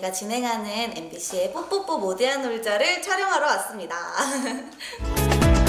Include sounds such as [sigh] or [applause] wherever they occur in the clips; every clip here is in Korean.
제가 진행하는 MBC의 뽀뽀뽀 모대한 놀자를 촬영하러 왔습니다. [laughs]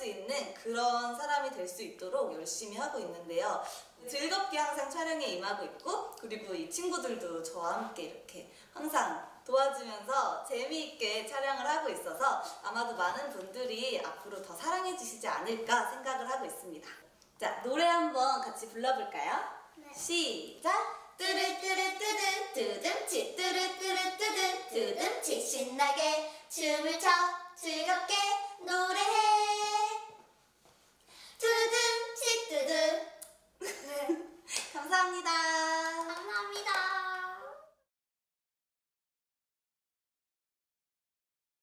수 있는 그런 사람이 될 수 있도록 열심히 하고 있는데요. 즐겁게 항상 촬영에 임하고 있고, 그리고 이 친구들도 저와 함께 이렇게 항상 도와주면서 재미있게 촬영을 하고 있어서 아마도 많은 분들이 앞으로 더 사랑해 주시지 않을까 생각을 하고 있습니다. 자, 노래 한번 같이 불러볼까요? 시작! 뚜루뚜루뚜루 두둠치 뚜루뚜루뚜루 두둠치 신나게 춤을 춰 즐겁게 노래해